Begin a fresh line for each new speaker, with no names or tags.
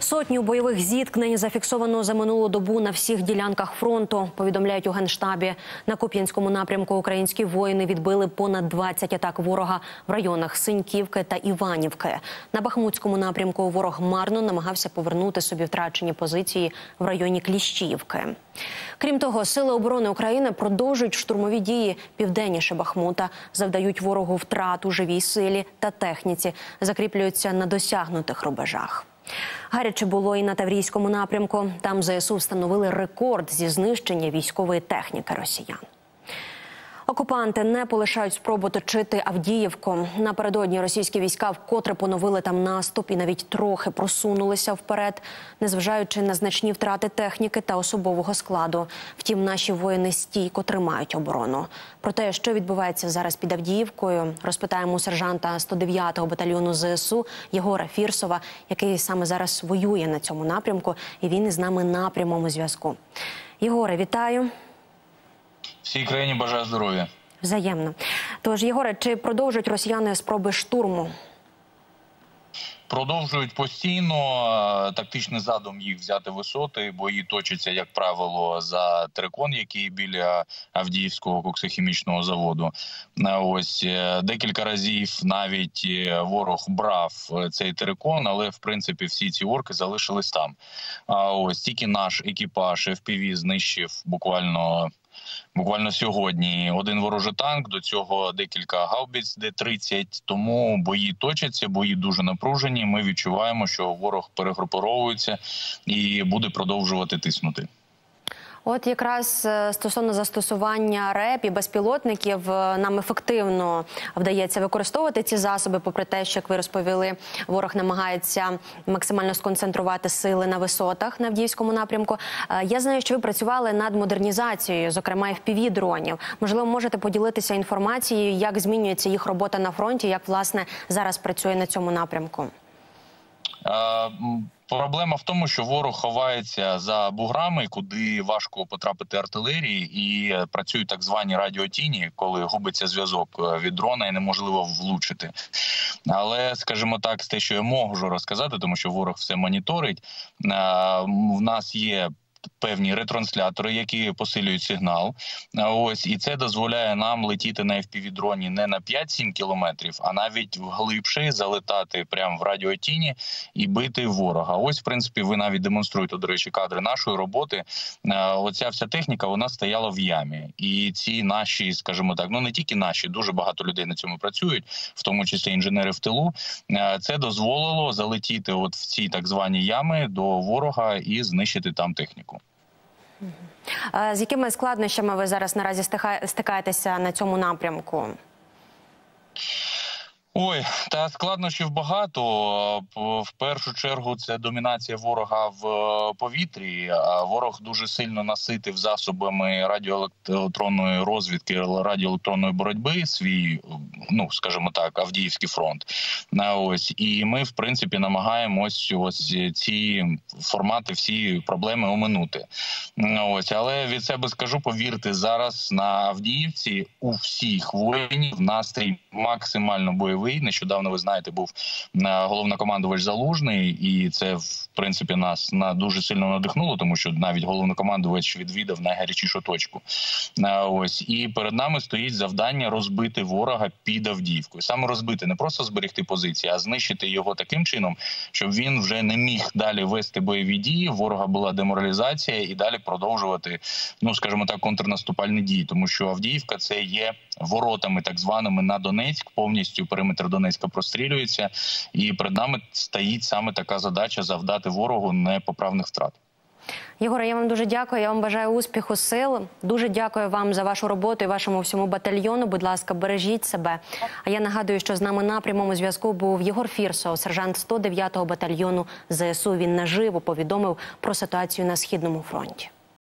Сотню бойових зіткнень зафіксовано за минулу добу на всіх ділянках фронту. Повідомляють у генштабі. На Куп'янському напрямку українські воїни відбили понад 20 атак ворога в районах Синьківки та Іванівки. На Бахмутському напрямку ворог марно намагався повернути собі втрачені позиції в районі Кліщіївки. Крім того, сили оборони України продовжують штурмові дії південніше Бахмута, завдають ворогу втрат у живій силі та техніці, закріплюються на досягнутих рубежах. Гаряче було і на Таврійському напрямку. Там ЗСУ встановили рекорд зі знищення військової техніки росіян. Окупанти не полишають спробу точити Авдіївку. Напередодні російські війська вкотре поновили там наступ і навіть трохи просунулися вперед, незважаючи на значні втрати техніки та особового складу. Втім, наші воїни стійко тримають оборону. Про те, що відбувається зараз під Авдіївкою, розпитаємо у сержанта 109-го батальйону ЗСУ Єгора Фірсова, який саме зараз воює на цьому напрямку, і він із нами на прямому зв'язку. Єгоре, вітаю.
Всій країні бажаю здоров'я.
Взаємно. Тож, Єгоре, чи продовжують росіяни спроби штурму?
Продовжують постійно тактичний задум їх взяти висоти. Бої точаться, як правило, за трикон, який біля Авдіївського коксохімічного заводу. Ось е, декілька разів навіть е, ворог брав е, цей трикон, але в принципі всі ці орки залишились там. А ось тільки наш екіпаж FPV знищив буквально. Буквально сьогодні один ворожий танк. До цього декілька гаубиць, Д-30. Тому бої точаться, бої дуже напружені. Ми відчуваємо, що ворог перегруповується і буде продовжувати тиснути.
От якраз е, стосовно застосування РЕП і безпілотників е, нам ефективно вдається використовувати ці засоби, попри те, що як ви розповіли, ворог намагається максимально сконцентрувати сили на висотах на Авдіївському напрямку. Е, я знаю, що ви працювали над модернізацією, зокрема fpv дронів. Можливо, можете поділитися інформацією, як змінюється їх робота на фронті, як власне зараз працює на цьому напрямку.
Проблема в тому, що ворог ховається за буграми, куди важко потрапити артилерії, і працюють так звані радіотіні, коли губиться зв'язок е, від дрона і неможливо влучити. Але скажімо так, з те, що я можу розказати, тому що ворог все моніторить. Е, в нас є певні ретранслятори, які посилюють сигнал. Ось і це дозволяє нам летіти на FPV-дроні не на 5-7 кілометрів, а навіть вглибше залетати прямо в радіотіні і бити ворога. Ось, в принципі, ви навіть демонструєте до речі, кадри нашої роботи. Оця вся техніка вона стояла в ямі, і ці наші, скажімо так, ну не тільки наші, дуже багато людей на цьому працюють, в тому числі інженери в тилу. Це дозволило залетіти, от в ці так звані ями до ворога і знищити там техніку.
З якими складнощами ви зараз наразі стикаєтеся на цьому напрямку?
Ой, та складнощів багато. В першу чергу це домінація ворога в е, повітрі. Ворог дуже сильно наситив засобами радіоелектронної розвідки, радіоелектронної боротьби свій, ну скажімо так, Авдіївський фронт. Ось і ми, в принципі, намагаємось ось ці формати, всі проблеми оминути. Ось, але від себе скажу, повірте, зараз на Авдіївці у всіх воїнів настрій максимально бойовий бойовий. Нещодавно ви знаєте, був е, головнокомандувач залужний, і це в принципі нас на дуже сильно надихнуло, тому що навіть головнокомандувач відвідав найгарячішу точку. Е, ось і перед нами стоїть завдання розбити ворога під Авдіївкою. Саме розбити, не просто зберегти позиції, а знищити його таким чином, щоб він вже не міг далі вести бойові дії. Ворога була деморалізація і далі продовжувати, ну скажімо так, контрнаступальні дії, тому що Авдіївка це є воротами, так званими на Донецьк, повністю периметр Донецька прострілюється, і перед нами стоїть саме така задача завдати ворогу непоправних втрат.
Єгоре, я вам дуже дякую. Я вам бажаю успіху, сил. Дуже дякую вам за вашу роботу і вашому всьому батальйону. Будь ласка, бережіть себе. А я нагадую, що з нами на прямому зв'язку був Єгор Фірсов, сержант 109-го батальйону ЗСУ. Він наживо повідомив про ситуацію на східному фронті.